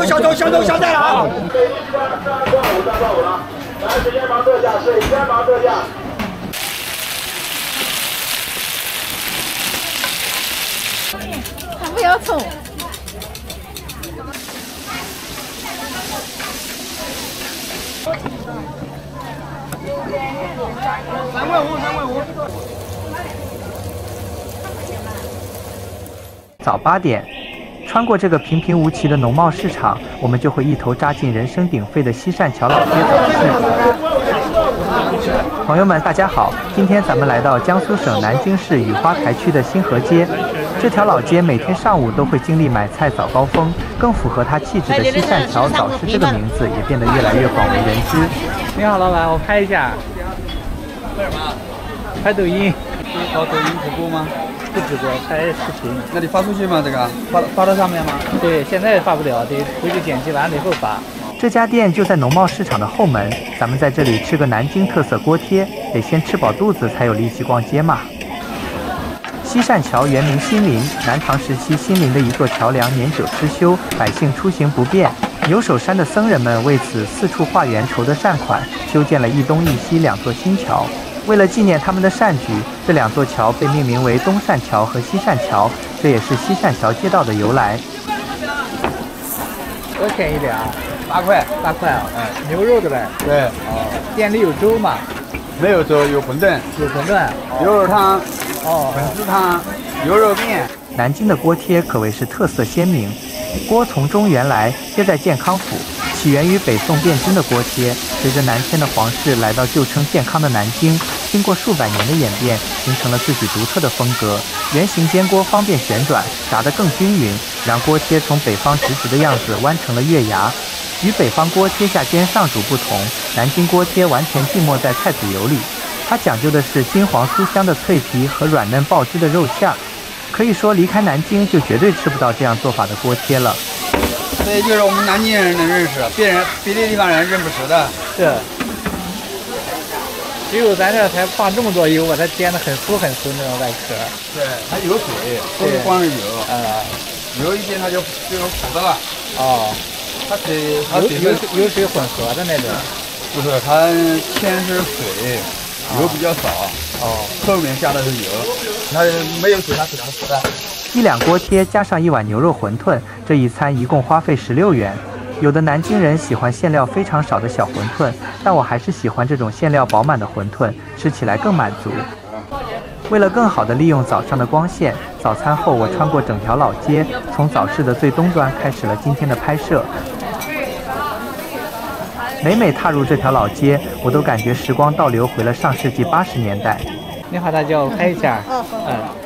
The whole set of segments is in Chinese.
头小头小头小带了啊！来，水煎包特价，水煎包特价。他不要葱。三块五，三块五。早八点，穿过这个平平无奇的农贸市场，我们就会一头扎进人声鼎沸的西善桥老街早市。朋友们，大家好，今天咱们来到江苏省南京市雨花台区的新河街。这条老街每天上午都会经历买菜早高峰，更符合它气质的西善桥早市这个名字也变得越来越广为人知。你好，老板，我拍一下。拍什么？拍抖音。搞抖音直播吗？不直播，拍视频。那你发出去吗？这个发发到上面吗？对，现在发不了，得回去剪辑完了以后发。这家店就在农贸市场的后门，咱们在这里吃个南京特色锅贴，得先吃饱肚子才有力气逛街嘛。西善桥原名新林，南唐时期新林的一座桥梁年久失修，百姓出行不便。牛首山的僧人们为此四处化缘筹得善款，修建了一东一西两座新桥。为了纪念他们的善举，这两座桥被命名为东善桥和西善桥，这也是西善桥街道的由来。多少钱一两？八块，八块啊！嗯，牛肉的呗。对。哦，店里有粥吗？没有粥，有馄饨。有馄饨。牛肉汤。哦，粉丝汤、牛肉面。南京的锅贴可谓是特色鲜明。锅从中原来，贴在健康府，起源于北宋汴京的锅贴。随着南迁的皇室来到旧称健康的南京，经过数百年的演变，形成了自己独特的风格。圆形煎锅方便旋转，炸得更均匀，让锅贴从北方直直的样子弯成了月牙。与北方锅贴下煎上煮不同，南京锅贴完全浸没在菜籽油里。它讲究的是金黄酥香的脆皮和软嫩爆汁的肉馅儿，可以说离开南京就绝对吃不到这样做法的锅贴了。所以就是我们南京人能认识，别人别的地方人认不识的。对，只有咱这才放这么多油，把它煎的很酥很酥那种外壳。对，它有水，不是光是油。啊，油一煎它就就有苦的了。哦，它水它油油水混合的那种。不是，它先是水。油比较少哦，后面加的是油，它没有水，它是凉死的。一两锅贴加上一碗牛肉馄饨，这一餐一共花费十六元。有的南京人喜欢馅料非常少的小馄饨，但我还是喜欢这种馅料饱满的馄饨，吃起来更满足。为了更好地利用早上的光线，早餐后我穿过整条老街，从早市的最东端开始了今天的拍摄。每每踏入这条老街，我都感觉时光倒流回了上世纪八十年代。你好，大舅，拍一下。嗯。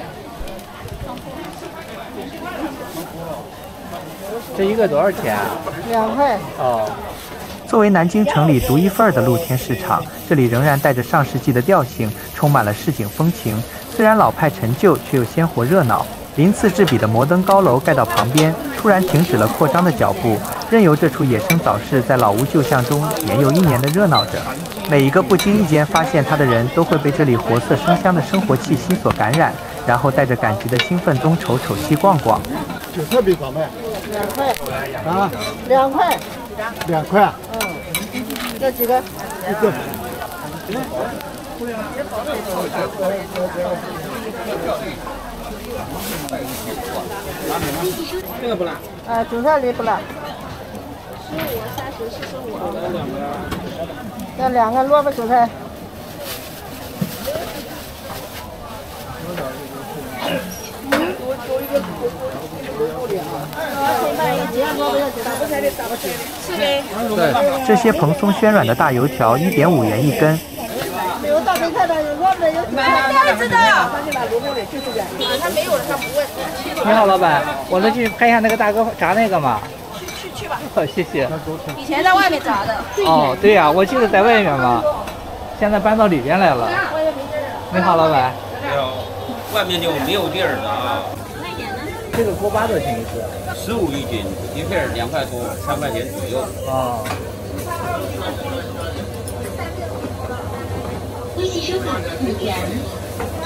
这一个多少钱？两块。哦。作为南京城里独一份儿的露天市场，这里仍然带着上世纪的调性，充满了市井风情。虽然老派陈旧，却又鲜活热闹。鳞次栉比的摩登高楼盖到旁边，突然停止了扩张的脚步。任由这处野生早市在老屋旧巷中年又一年的热闹着，每一个不经意间发现它的人都会被这里活色生香的生活气息所感染，然后带着赶集的兴奋东瞅瞅西逛逛。韭菜比咋卖？两块。啊？两块。两块。嗯。要几个？一个。这个不辣。啊，韭菜里不辣。十五、三十、四十五。要两个萝卜韭菜。对，这些蓬松暄软的大油条，一点五元一根。你好，老板，我能去拍一下那个大哥炸那个吗？去去去吧。好，谢谢。以前在外面炸的。哦，对呀，我记得在外面嘛，现在搬到里边来了。你好，老板。你好，外面就没有地儿了啊。这个锅巴多少钱一个？十五一斤，一片两块多，三块钱左右。哦。微信收款五元。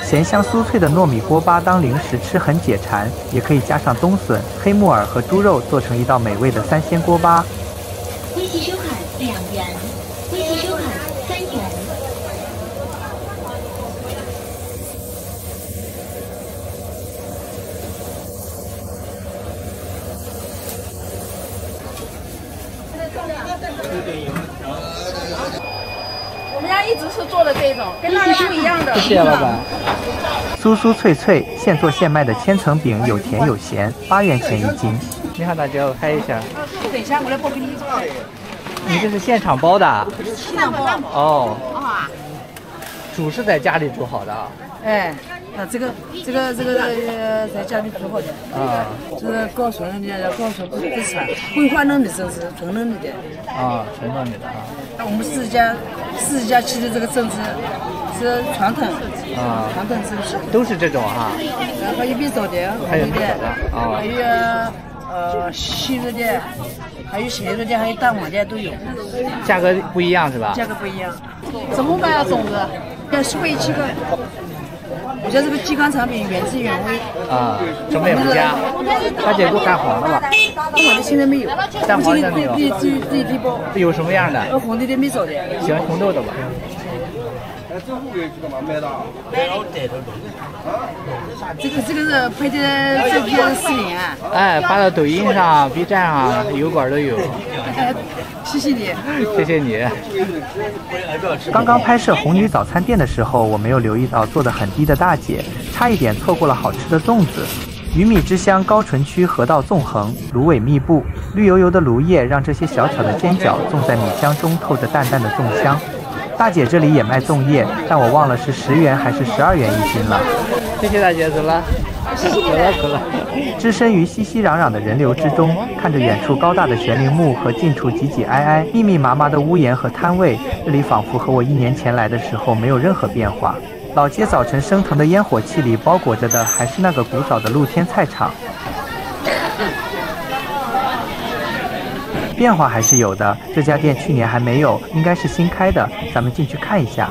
咸香酥脆的糯米锅巴当零食吃很解馋，也可以加上冬笋、黑木耳和猪肉做成一道美味的三鲜锅巴。微信收款两元，微信收我们家一直是做的这种，跟那个不一样的。谢谢老板。酥酥脆脆，现做现卖的千层饼有甜有咸，八元钱一斤。你好，大姐，我拍一下。等一下，我来包给你。你这是现场包的？现场包。哦。啊。煮是在家里煮好的。哎，那这个这个这个呃，在家里煮好的。啊。这个高顺的，高顺不不产，桂花嫩的正是纯嫩的。啊，纯嫩的啊。那我们四家四家吃的这个正是是传统。啊。传统正是。都是这种哈。还有冰烧的，还有啊。还有呃细肉的，还有咸肉的，还有蛋黄的都有。价格不一样是吧？价格不一样。怎么卖啊，粽子？要十块七个。我家这个鸡肝产品原汁原味。啊，什么也不加。大姐给我干黄了吧。干黄的现在没有。干黄的没有。自己自己自己提包。有什么样的？呃，红的的没找的。行，红豆的吧。这个这个是拍的照片视频啊。哎，发到抖音上、B 站上、油管都有。哎，谢谢你，谢谢你。刚刚拍摄红女早餐店的时候，我没有留意到坐得很低的大姐，差一点错过了好吃的粽子。鱼米之乡高淳区河道纵横，芦苇密布，绿油油的芦叶让这些小巧的尖角粽在米香中透着淡淡的粽香。大姐这里也卖粽叶，但我忘了是十元还是十二元一斤了。谢谢大姐，走了。谢谢走了走了。置身于熙熙攘攘的人流之中，看着远处高大的悬铃木和近处挤挤挨挨、密密麻麻的屋檐和摊位，这里仿佛和我一年前来的时候没有任何变化。老街早晨升腾的烟火气里包裹着的还是那个古早的露天菜场。变化还是有的，这家店去年还没有，应该是新开的，咱们进去看一下。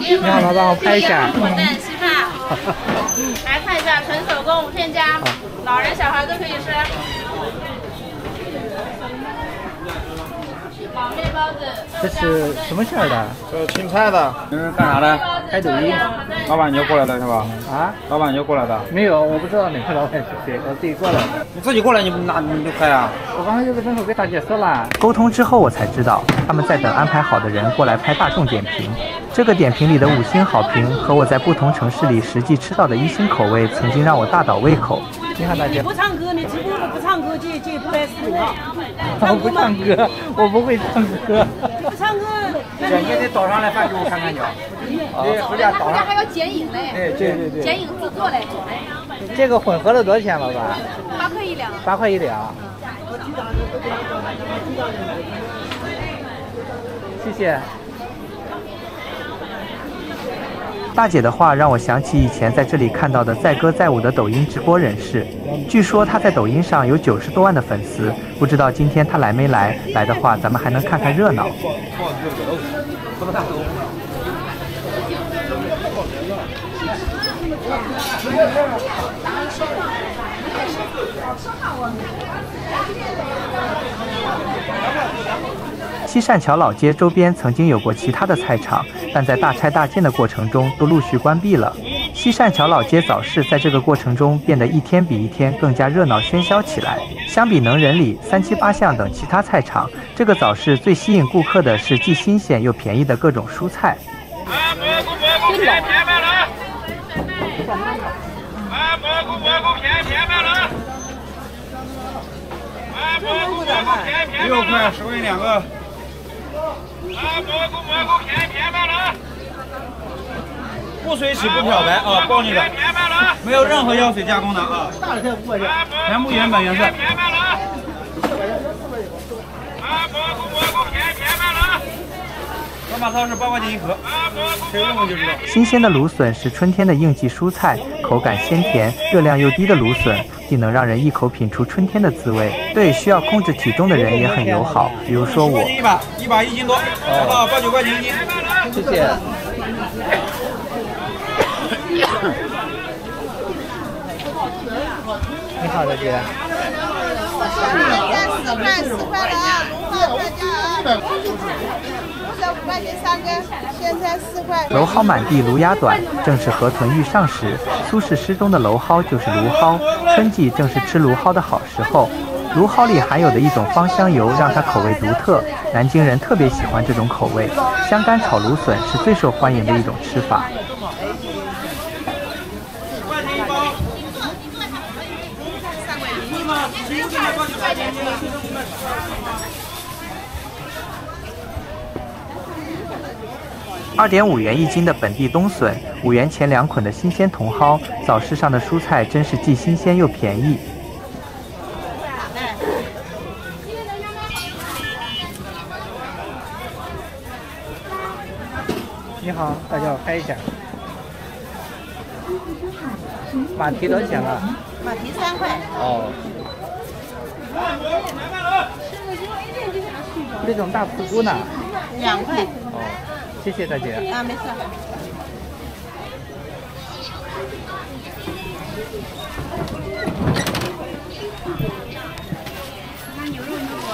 你好，老板，我拍一下。火蛋稀饭，来看一下，纯手工无添加，老人小孩都可以吃。老面包子。这是什么馅儿的？这是青菜的。这是干啥的？开抖音。老板你就过来的是吧？啊？老板你就过来的？没有，我不知道哪个老板是谁，我自己过来的。你自己过来，你哪你就拍啊？我刚才就在门口给大姐说了。沟通之后，我才知道他们在等安排好的人过来拍大众点评。这个点评里的五星好评和我在不同城市里实际吃到的一星口味，曾经让我大倒胃口。你好，大姐。不唱歌，你直播了不唱歌这这不来视频了。我不唱歌，我不会唱歌。不唱歌，姐你得倒上来饭给我看看去。对，回家倒上。还要剪影嘞。对对对对。剪影制作嘞。这个混合的多少钱，老板？八块一两。八块一两。谢谢。大姐的话让我想起以前在这里看到的载歌载舞的抖音直播人士，据说她在抖音上有九十多万的粉丝，不知道今天她来没来？来的话，咱们还能看看热闹。西善桥老街周边曾经有过其他的菜场，但在大拆大建的过程中都陆续关闭了。西善桥老街早市在这个过程中变得一天比一天更加热闹喧嚣起来。相比能人里、三七八巷等其他菜场，这个早市最吸引顾客的是既新鲜又便宜的各种蔬菜。六块十块两个。啊，蘑菇蘑菇便宜便宜了。不水洗不漂白啊，包你的。没有任何药水加工的啊。大的才五块钱。全部原版原色。便宜卖了啊，蘑菇蘑菇便宜便宜卖了啊。盒马超市八块钱一盒，谁用过就知道。新鲜的芦笋是春天的应季蔬菜，口感鲜甜，热量又低的芦笋，既能让人一口品出春天的滋味，对需要控制体重的人也很友好。比如说我。一把一把一斤多，好不好？八九块钱一斤。谢谢。你好，大姐。四块四块了啊，龙虾特价啊，五块钱三根，现在四块。蒌蒿满地芦芽短，正是河豚欲上时。苏轼诗中的蒌蒿就是芦蒿，春季正是吃芦蒿的好时候。芦蒿里含有的一种芳香油，让它口味独特，南京人特别喜欢这种口味。香干炒芦笋是最受欢迎的一种吃法。二点五元一斤的本地冬笋，五元钱两捆的新鲜茼蒿，早市上的蔬菜真是既新鲜又便宜。你好，大家好，拍一下。马蹄多少钱了？马蹄三块。哦。那种大刺菇呢？两块。哦，谢谢大姐。啊，没事。牛肉牛果。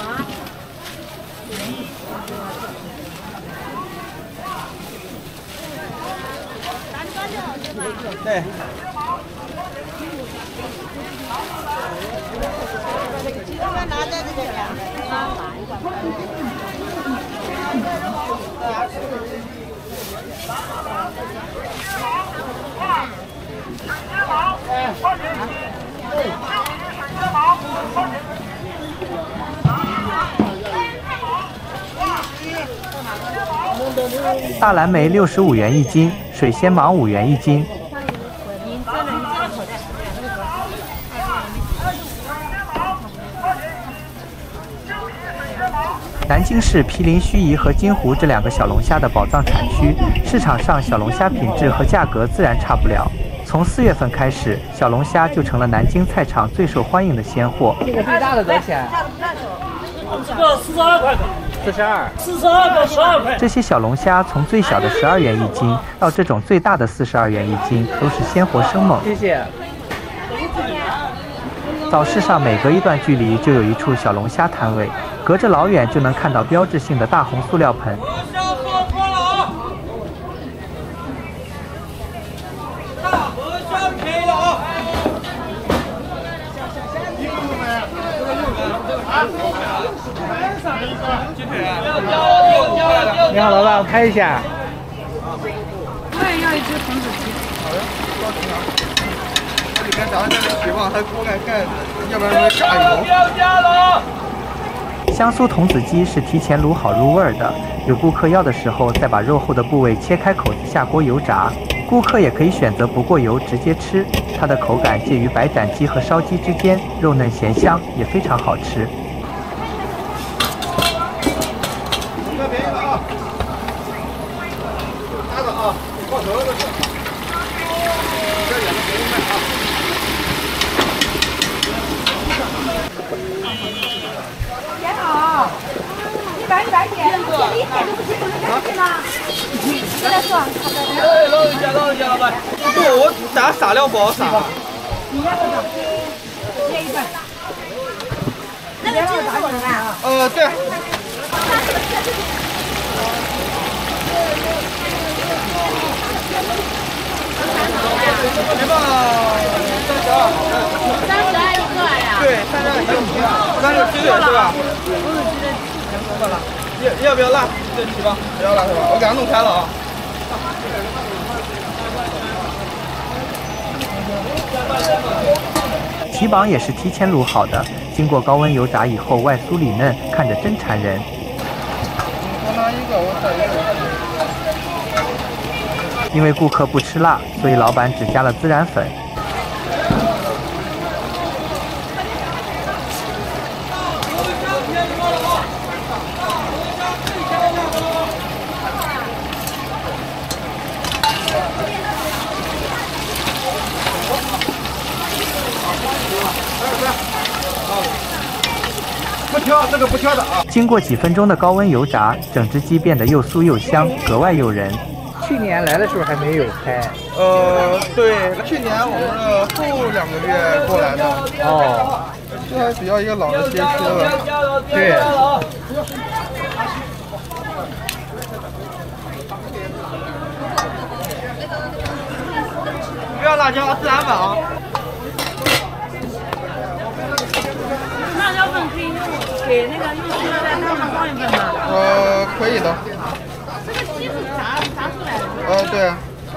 对。大蓝莓六十五元一斤，水仙芒五元一斤。南京市毗邻盱眙和金湖这两个小龙虾的宝藏产区，市场上小龙虾品质和价格自然差不了。从四月份开始，小龙虾就成了南京菜场最受欢迎的鲜货。这个最大的多少钱？这个四十二块的。四十二。四十二个十二块。这些小龙虾从最小的十二元一斤，到这种最大的四十二元一斤，都是鲜活生猛。谢谢。早市上每隔一段距离就有一处小龙虾摊位，隔着老远就能看到标志性的大红塑料盆。你好，老板，我拍一下。我也要一只童子鸡。好的，多少钱？那里面咱们这个希望它锅盖盖子，要不然会炸油。要加了。香酥童子鸡是提前卤好入味儿的，有顾客要的时候再把肉厚的部位切开口子下锅油炸。顾客也可以选择不过油直接吃，它的口感介于白斩鸡和烧鸡之间，肉嫩咸香，也非常好吃。这便宜了啊！拿着啊，报仇了这是。这两个便宜卖啊！钱好，一百一百点，一点一点都不接，不能干净吗？再来说，哎，捞一下，捞一下，老板。不，我打撒料不好撒。你。那个鸡是我的吧？呃，对。没办三十二，三十二一个。呀？对，三十二一个，三十七对是吧？不了，要要不要辣？这齐吧，不要辣是吧？我给它弄开了啊。蹄膀也是提前卤好的，经过高温油炸以后外酥里嫩，看着真馋人。因为顾客不吃辣，所以老板只加了孜然粉。挑，这个不挑的啊。经过几分钟的高温油炸，整只鸡变得又酥又香，格外诱人。去年来的时候还没有开。呃，对，去年我们是后两个月过来的。哦，这还比较一个老的街区了。对。不要辣椒，自然粉啊。辣椒粉可以用给那个用塑料袋套上放一份吗？呃，可以的。这个鸡是炸炸出来的。呃，对，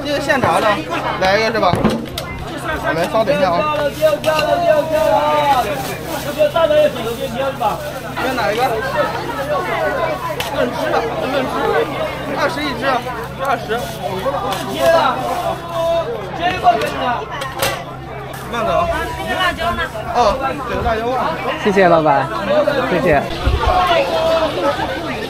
这是现炸的，来一个是吧？好，来，稍等一下啊。要哪一个？论吃的，论吃，二十一只，二十。接的，接一个给你。慢点啊。那个辣椒呢？哦，给个辣椒忘了。谢谢老板，谢谢。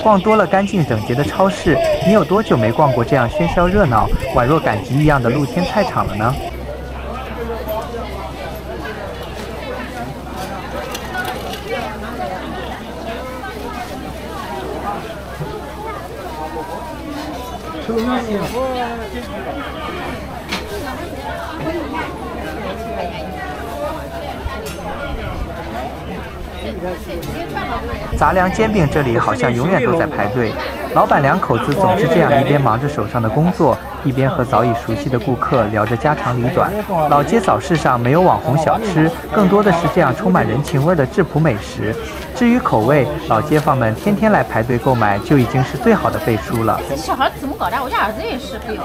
逛多了干净整洁的超市，你有多久没逛过这样喧嚣热闹、宛若赶集一样的露天菜场了呢？杂粮煎饼这里好像永远都在排队，老板两口子总是这样一边忙着手上的工作，一边和早已熟悉的顾客聊着家长里短。老街早市上没有网红小吃，更多的是这样充满人情味的质朴美食。至于口味，老街坊们天天来排队购买就已经是最好的背书了。小孩怎么搞的？我家儿子也是不要，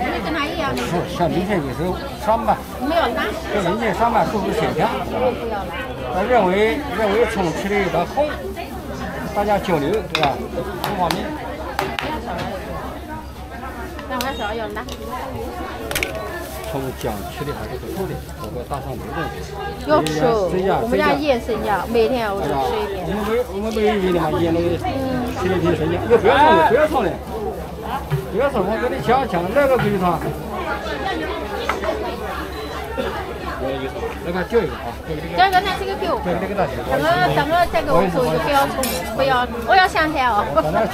因为跟他。是，像明天就是上班。明天上班是不是现象？不要拉。他认为认为从吃的有点好，大家交流对吧？不方便。那我。从讲吃的还是不错的，包括大上流动。要吃，我们家也生姜，每天我都吃一点。我们没我们没有盐的嘛，腌那个吃的挺生姜。要不要炒的？不要炒的。不要炒，我给你讲讲那个给你炒。那个就一个啊，这个拿这个给我。对，那个大小。等我等我再给我做一个，不要葱，不要，我要香菜哦。等了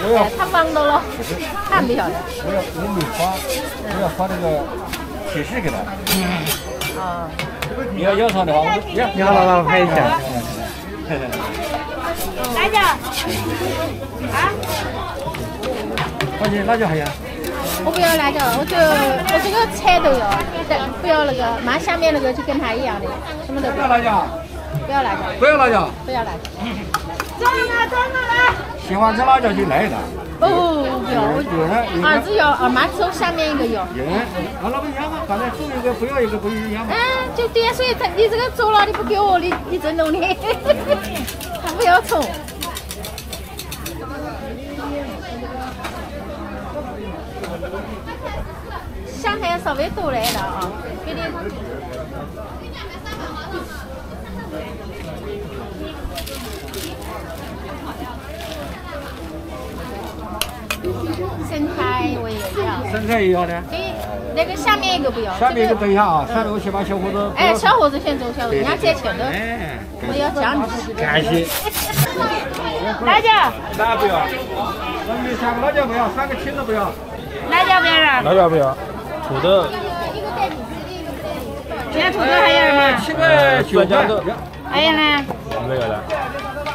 我要。他帮到了，他不晓得。我要我没发，我要发那个提示给他。嗯。啊。你要要炒的话，我你你好，老板，我拍一下。辣椒。啊？放心，辣椒还有。我不要辣椒，我就我这个菜都要，但不要那个，马下面那个就跟他一样的，什么都不要辣椒，不要辣椒，不要辣椒，不要辣椒。走了走了来。喜欢吃辣椒就来一个。哦，不要，我儿子要，二妈走下面一个要。有，俺老板一样嘛，反正走一个不要一个不一样嘛。嗯，就对，所以他你这个走了，你不给我，你你真弄的，他不要葱。香菜稍微多来一点啊，给你。生菜我也要。生菜也要的。对，那个下面一个不要。下面一个等一下啊，下面我先把小伙子。哎，小伙子先走，小伙子，人家在前头。哎。我要讲你。感谢。辣椒。辣不要。那你三个辣椒不要，三个青的不要。辣椒不要了。辣椒不要。土豆。现在土豆还有吗？七个九块。还有呢？没有了。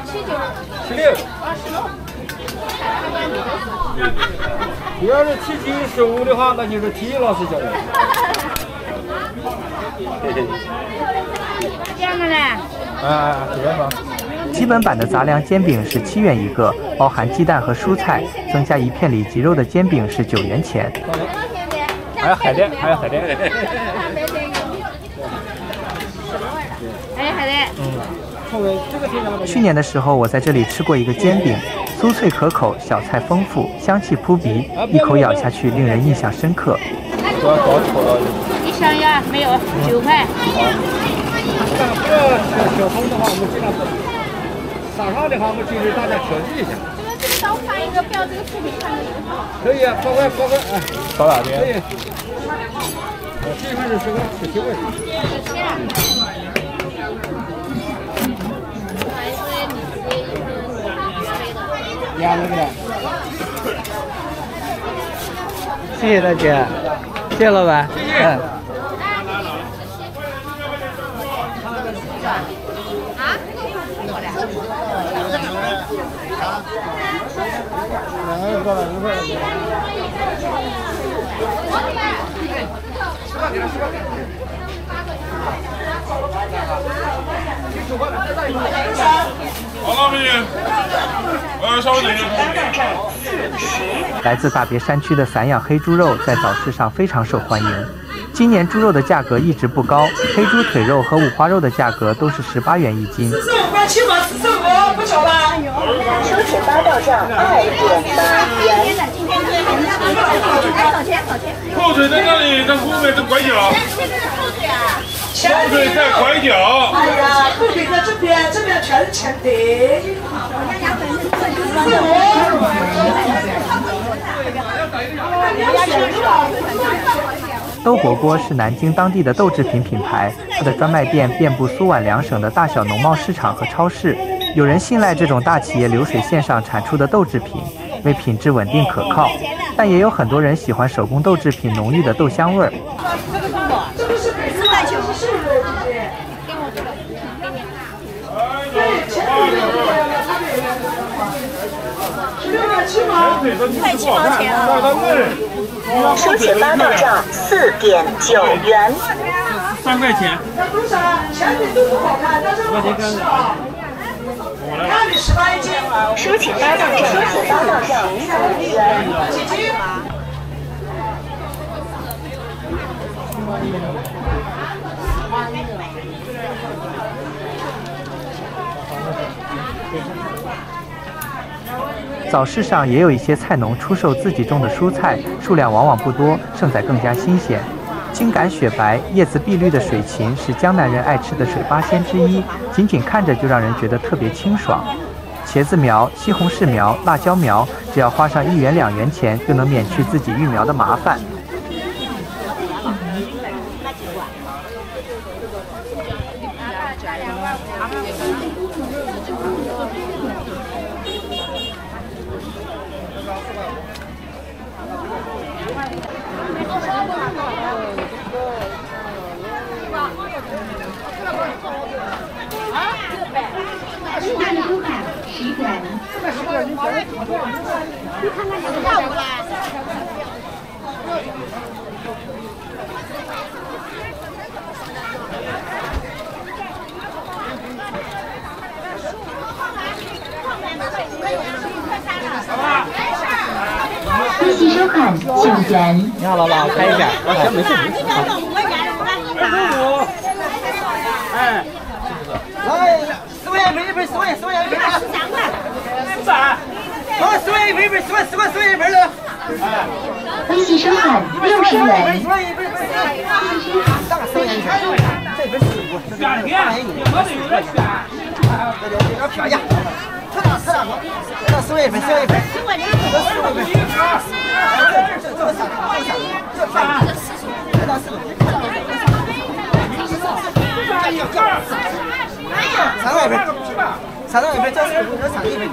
七九。十六。二十六。你要是七七十五的话，那就是体育老师教的。这样的呢？啊，这样吧。基本版的杂粮煎饼是七元一个，包含鸡蛋和蔬菜，增加一片里脊肉的煎饼是九元钱。还有海带，还有海带。还有海带。嗯。去年的时候，我在这里吃过一个煎饼，酥脆可口，小菜丰富，香气扑鼻，一口咬下去令人印象深刻。我要搞错了。你想要没有？九块。不要小小葱的话，我们尽量不。上上的话，我们建议大家调剂一下。这个这个刀换一个，不要这个视频换一个。可以啊，八块八块，哎。到哪边？可以。这一份是十个，十七块。十七啊。两个的。谢谢大姐，谢谢老板。嗯。来自大别山区的散养黑猪肉在早市上非常受欢迎。今年猪肉的价格一直不高，黑猪腿肉和五花肉的价格都是十八元一斤。收钱八到账二点八元。后腿在那里，在后面的拐角。后腿在拐角。哎呀，后腿在这边，这边全是前腿。四十豆火锅是南京当地的豆制品品牌，它的专卖店遍布苏皖两省的大小农贸市场和超市。有人信赖这种大企业流水线上产出的豆制品，为品质稳定可靠，但也有很多人喜欢手工豆制品浓郁的豆香味儿。快七毛钱收钱八到账四点九元。三块钱。要多少？前腿都不好看，但是好吃啊。看你十八一斤。收钱八到账，收钱八到账四元。早市上也有一些菜农出售自己种的蔬菜，数量往往不多，胜在更加新鲜。茎秆雪白、叶子碧绿的水芹是江南人爱吃的水八仙之一，仅仅看着就让人觉得特别清爽。茄子苗、西红柿苗、辣椒苗，只要花上一元两元钱，就能免去自己育苗的麻烦。大的猪海十元。下午来。微信收款九元。你好，老板，我拍一下。行，没事没事。哎，来，十块钱一盆，十块钱，十块钱一盆啊！十块。好，十块一盆一盆，十块十块十块一盆的。哎。微信收款六十元。十块一盆，十块一盆。大十块钱一盆，这盆十五，这大眼睛，十块钱。这点这点便宜。特大特大个，这十块一盆，十块一盆。十块钱。这十块一盆。这这这个三，这三，这三，这到四个。三块一盆，三块一盆，这是这三一盆。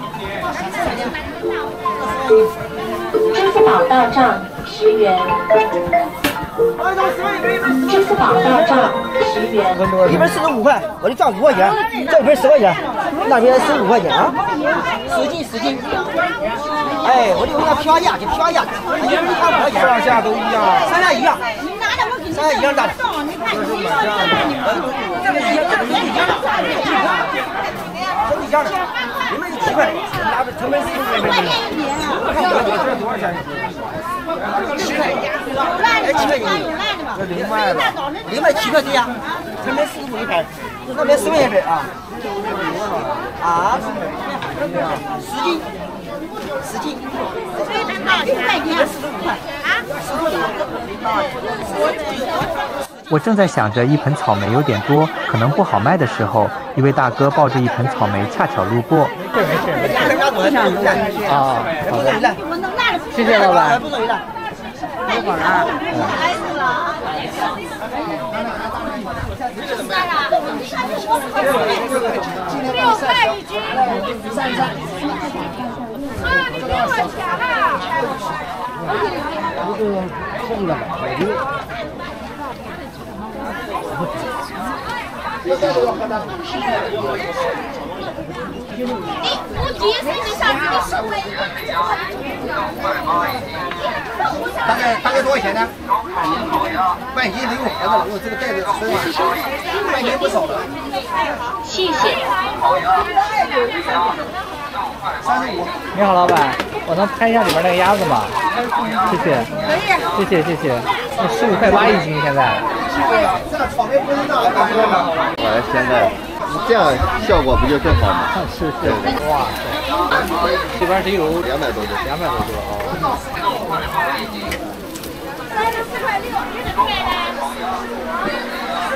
支付宝到账十元。支付宝到账十元。一盆四十五块，我就赚五块钱，这一盆十块钱，那边十五块钱啊，使劲使劲。哎，我就用那票价就票价，一人一块五块钱，上下都一样，上下一样，上下一样大的。这是满价的，这个一样，这个一样的，都一样的，你们七块，拿着成本四块钱。看我这这多少钱？七块，哎，七块钱。这零卖了，零卖七块对呀，成本四十五一盆，那边十块钱一盆啊。啊，十斤，十斤，六块钱，四十五块，我正在想着一盆草莓有点多，可能不好卖的时候，一位大哥抱着一盆草莓恰巧路过。这没事。啊，好的。谢谢老板。六块一斤。啊，你给我钱了。这个送的吧，我就。大概大概多少钱呢？半斤没有盒子了，我这个袋子吃完，半斤不少了。谢谢。三十五。你好，老板，我能拍一下里边那个鸭子吗？谢谢。可以。谢谢谢谢。那十五块八一斤现在。这草莓不是那个感觉吗？哎，现在这样效果不就更好吗？是是。哇塞，这边得有两百多只，两百多只哦。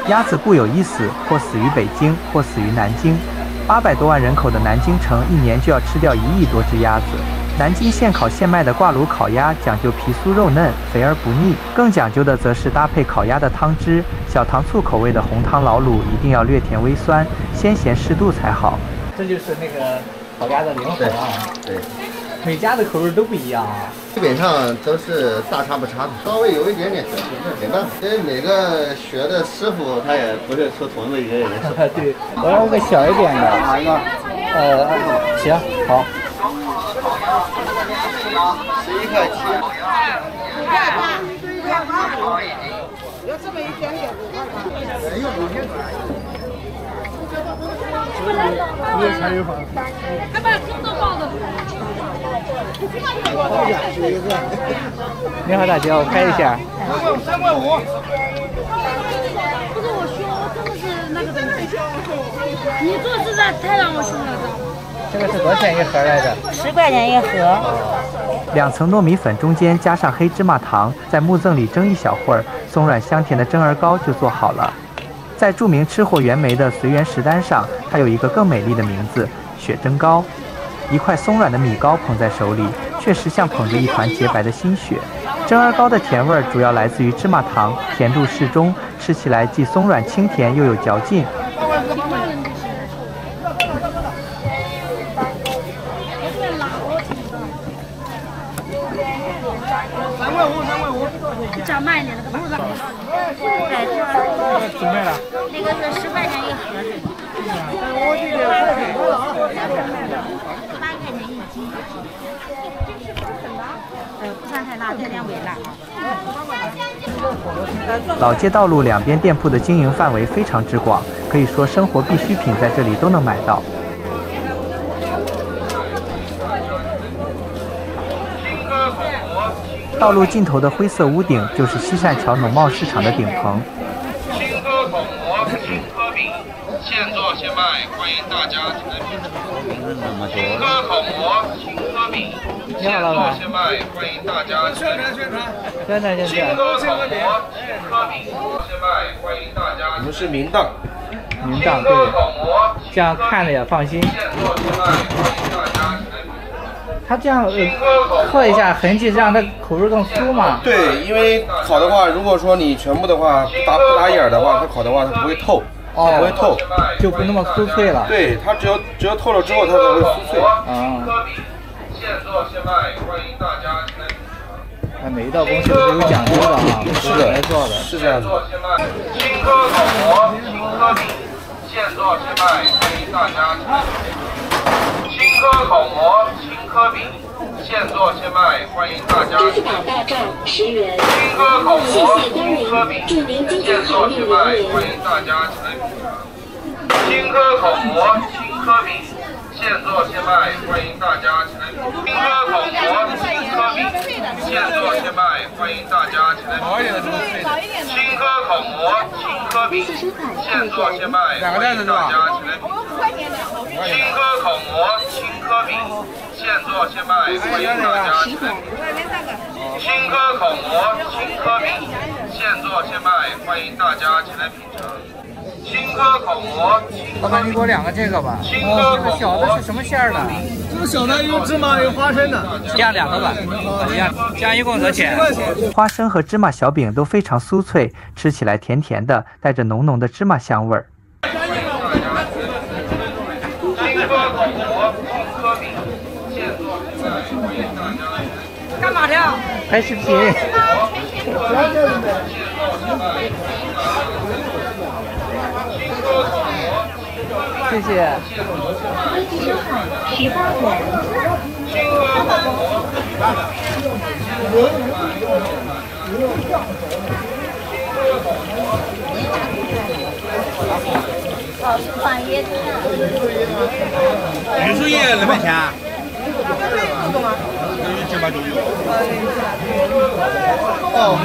鸭子固有一死，或死于北京，或死于南京。八百多万人口的南京城，一年就要吃掉一亿多只鸭子。南京现烤现卖的挂炉烤鸭讲究皮酥肉嫩，肥而不腻。更讲究的则是搭配烤鸭的汤汁，小糖醋口味的红汤老卤一定要略甜微酸，鲜咸适度才好。这就是那个烤鸭的灵魂啊！对，每家的口味都不一样啊。基本上都是大差不差的，稍微有一点点小区别，没办法，因为每个学的师傅他也不是出同一个人手。对，我要个小一点的。哪一个？呃，行，好。十一块七。要这么一点点五块钱。用五天你也参与吗？还把这么多包子。你好，大姐，我拍一下。三块五。不是我凶，真的是那个东西。你做实在太让我凶了，知道吗这个是多少钱一盒来着？十块钱一盒。两层糯米粉中间加上黑芝麻糖，在木甑里蒸一小会儿，松软香甜的蒸儿糕就做好了。在著名吃货袁枚的随园食单上，它有一个更美丽的名字——雪蒸糕。一块松软的米糕捧在手里，确实像捧着一团洁白的新雪。蒸儿糕的甜味儿主要来自于芝麻糖，甜度适中，吃起来既松软清甜又有嚼劲。三块五，三块五。加慢一点，那个不是。对，这准备了。那个是十块钱一盒是吗？我这个八块钱一斤。呃，不算太辣，带点微辣。老街道路两边店铺的经营范围非常之广，可以说生活必需品在这里都能买到。道路尽头的灰色屋顶就是西善桥农贸市场的顶棚。青稞口蘑、青稞饼，现做现卖，欢迎大家来品尝。青稞口蘑、青稞饼，现做现卖，欢迎大家来宣传宣传。青稞口蘑、青稞饼，现卖，欢迎大家。我们是明档，明档对，这样看着也放心。它这样呃刻一下痕迹，让它口味更酥嘛。对，因为烤的话，如果说你全部的话不打不打眼的话，它烤的话它不会透，哦，不会透，就不那么酥脆了。对，它只要只要透了之后，它才会酥脆。啊。现做现卖，欢迎大家来品尝。它每一道工序都是有讲究的啊，是的来做的。是这样子。青稞口蘑、青稞饼，现做现卖，欢迎大家来品尝。青稞口蘑、青稞饼，现做现卖，欢迎大家。支付宝大账十元。青稞口蘑、青稞饼，现做现卖，欢迎大家来品尝。青稞口蘑、青稞饼，现做现卖，欢迎大家前来品尝。青稞口蘑、青稞饼，现做现卖，欢迎大家前来品尝。青稞口蘑、青稞饼，现做现卖，欢迎大家前来品尝。青稞口蘑、青稞饼，现做现卖，欢迎大家前来品尝。青稞口蘑、青稞饼，现做现卖，欢迎大家前来品尝。青稞口蘑、老板，你给我两个这个吧。青哦，稞口这个小的是什么馅儿的？这个小的有芝麻有花生的。这样两个吧，这样这样一共多少钱？花生和芝麻小饼都非常酥脆，吃起来甜甜的，带着浓浓的芝麻香味儿。干嘛的？拍视频。谢谢。十八元。哦，是放椰子榆树叶两块钱。哦，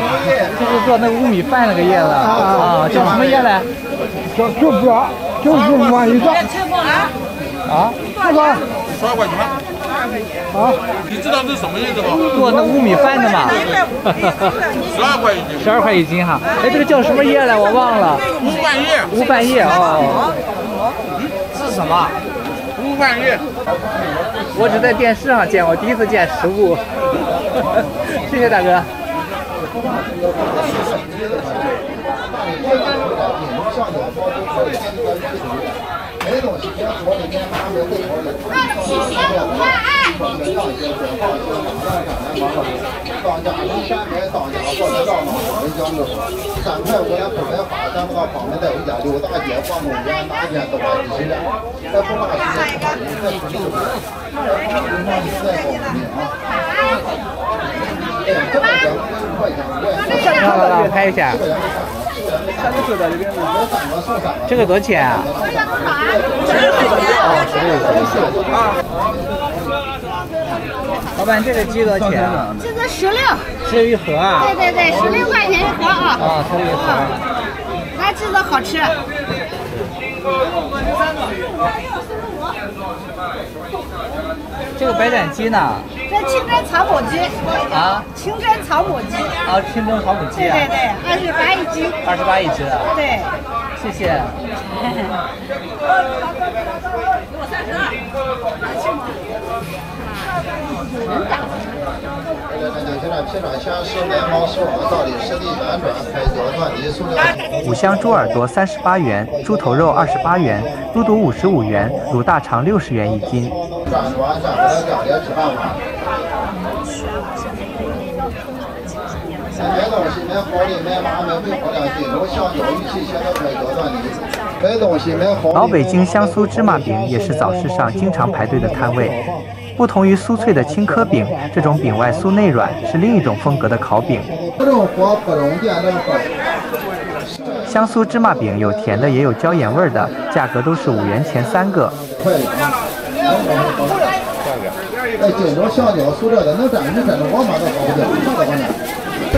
就是做那个乌米饭那个叶子啊，叫什么叶来？叫就不要，就是往一个。啊？这个十二块钱。啊？你知道这是什么意思不？做那乌米饭的嘛。十二块一斤。十二块一斤哈。哎，这个叫什么叶来？我忘了。乌饭叶。乌饭叶哦。是什么？乌饭叶。我只在电视上见过，第一次见实物。谢谢大哥。别，说，三块五也不买花，咱们到旁边再回家溜大街逛公园，哪天都来几十元，再不拉稀再出去，再出去，再高明啊！哎，这个两块钱，来来来，拍一下。个多少钱啊？哦，十六啊。老板，这个鸡多少钱啊？这个十六。只有一盒啊？对对对，十六块钱一盒啊。啊，十六一盒。它这个好吃。这个白斩鸡呢？这清蒸草母鸡。啊？清蒸草母鸡。啊，清蒸草母鸡啊？对对对，二十八一斤。二十八一只。对。谢谢。我三十二。五香猪耳朵三十八元，猪头肉二十八元，猪肚五十五元，卤大肠六十元一斤。老北京香酥芝麻饼也是早市上经常排队的摊位。不同于酥脆的青稞饼，这种饼外酥内软是另一种风格的烤饼。香酥芝麻饼有甜的，也有椒盐味的，价格都是五元钱三个。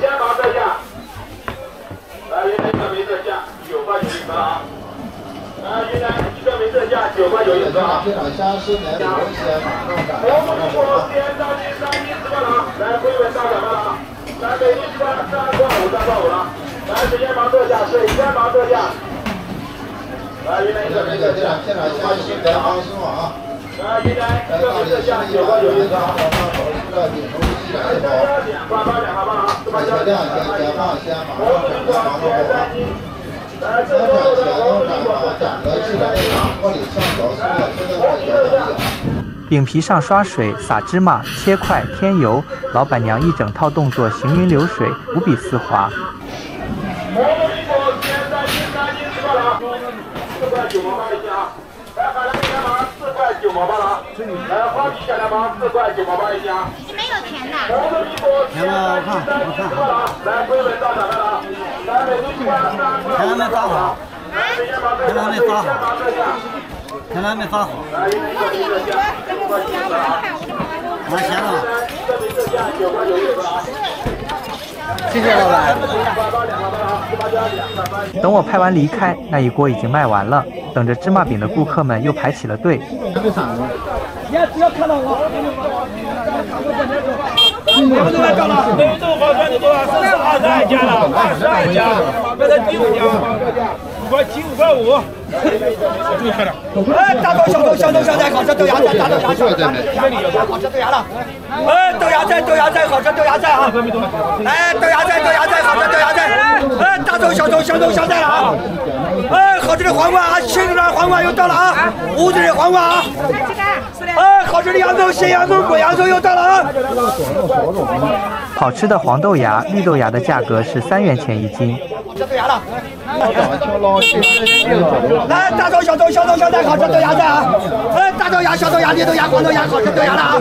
仙芒特价，来，云南一个没特价，九块九一颗啊！来，云南一个没特价，九块九一颗啊！红苹果鲜榨鸡三斤十块了，来，回本上涨了，来，北京十块三块五，三块五了，来，水仙芒特价，水仙芒特价，来，云南一个没特价，现场下新白芒饼皮上刷水，撒芝麻，切块，添油。老板娘一整套动作行云流水，无比丝滑一斤啊！来，海南小芒四块九毛八了啊！来，花皮小芒四块九毛八一斤啊！没有钱的。红苹果鲜三斤，三斤十块了啊！来，归本到涨了啊！来，北京十块三块五，三块五了。来，水仙芒特价，水仙芒特价。看来没发好。来，一个没特价，九块九一颗啊！拿钱了。谢谢老板。等我拍完离开，那一锅已经卖完了。等着芝麻饼的顾客们又排起了队。现在只要看到我，你们都来干十二二家了，二十二家，这才第五家，五块七，五块五。哎，大豆、小豆、小豆、小菜，好吃豆芽菜，大豆芽菜，好吃豆芽了。哎，豆芽菜、豆芽菜，好吃豆芽菜啊！哎，豆芽菜、豆芽菜，好吃豆芽菜。哎，大豆、小豆、小豆、小菜了啊！哎，好吃的黄瓜啊，青的黄瓜又到了啊！五子的黄瓜啊！哎，好吃的洋葱，咸洋葱、滚洋葱又到了啊！好吃的黄豆芽、绿豆芽的价格是三元钱一斤。来，大豆、小豆、小豆、小菜，好吃豆芽菜啊！哎，大豆芽、小豆芽、绿豆芽、黄豆芽，好吃豆芽了啊！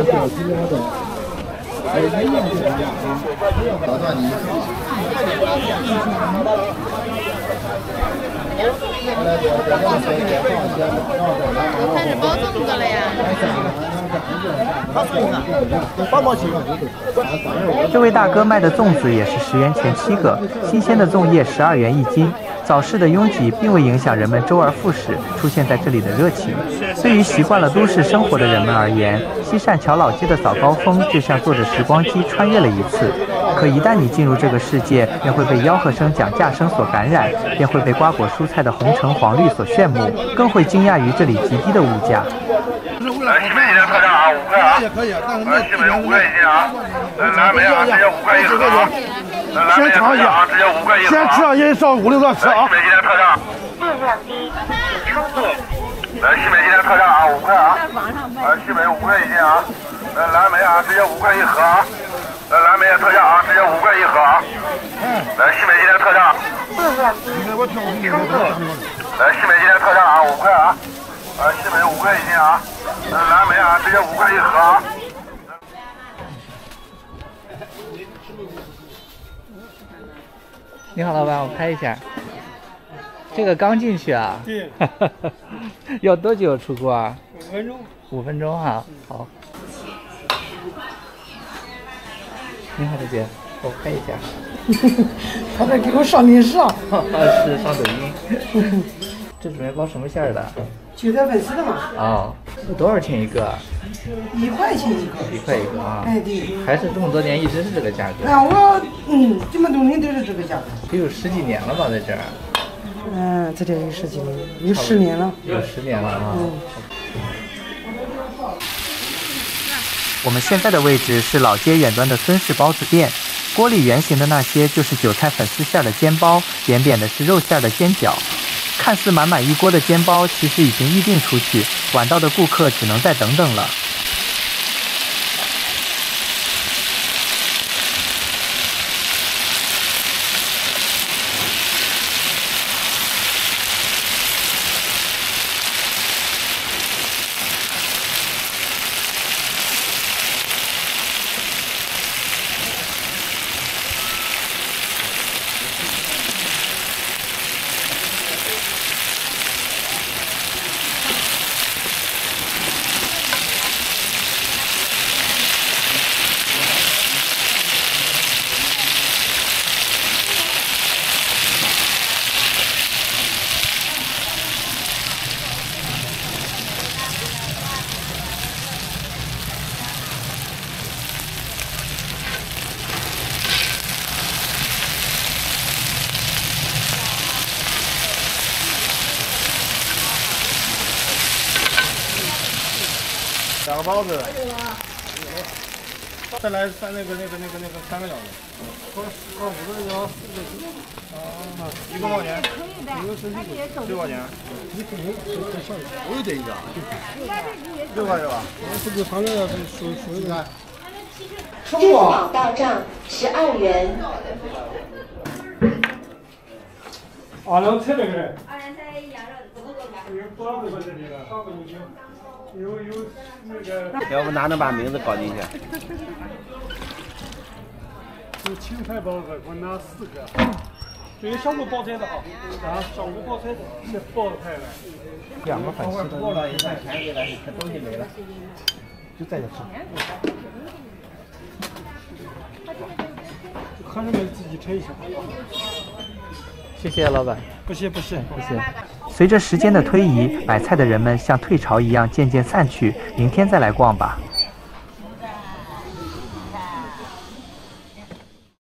打断你。开始包粽子了呀！这位大哥卖的粽子也是十元钱七个，新鲜的粽叶十二元一斤。早市的拥挤并未影响人们周而复始出现在这里的热情。对于习惯了都市生活的人们而言，西善桥老街的早高峰就像坐着时光机穿越了一次。可一旦你进入这个世界，便会被吆喝声、讲价声所感染，便会被瓜果蔬菜的红橙黄绿所炫目，更会惊讶于这里极低的物价。来，西梅今天特价啊，五块啊！也可以，但是来，西梅五块一斤啊！来，蓝莓啊，直接五块一盒啊！来，蓝莓特价啊，直接五块一盒。先吃上烟烧五六个吃啊！西梅今天特价。来，西梅今天特价啊，五块啊！来，西北五块一斤啊！来，蓝莓啊，直接五块一盒啊！来，蓝莓特价啊，直接五块一盒啊！来，西梅今天特价。来，西梅今天特价啊，五块啊！来，西梅五块一斤啊！来，蓝莓啊，直接五块一盒啊！你好，老板，我拍一下。这个刚进去啊？对。要多久出锅啊？五分钟。五分钟啊，好。你好，大姐，我拍一下。他在给我上电视啊。是上抖音。这准备包什么馅儿的？韭菜粉丝的嘛。哦，多少钱一个？一块钱一个。一块一个啊。哎，对。还是这么多年一直是这个价格？啊，我嗯，这么多年都是这个价格。得有十几年了吧，在这儿。嗯，这点有十几年，有十年了。有十年了啊。嗯。我们现在的位置是老街远端的孙氏包子店，锅里圆形的那些就是韭菜粉丝馅的煎包，扁扁的是肉馅的煎饺。看似满满一锅的煎包，其实已经预定出去，晚到的顾客只能再等等了。个包子，再来三那个那个那个那个三个饺子，喝喝五个饺子四个鸡，啊，一个多少钱？一个十几，六块钱。你肯定是在上面，我有这一个，六块是吧？这个旁边的是属属于啥？支付宝到账十二元。二两菜那个嘞？二两菜一样的，不够多吧？有多少个在这里了？八个就行。有有那个。要不哪能把名字搞进去？有青菜包子，我拿四个。这有小锅包菜的啊，啊，小锅包菜的，是包菜的。两个粉丝的。过了一看钱给了，这东西没了，就在这吃。看着没自己称一下。谢谢老板。不谢不谢不谢。随着时间的推移，买菜的人们像退潮一样渐渐散去，明天再来逛吧。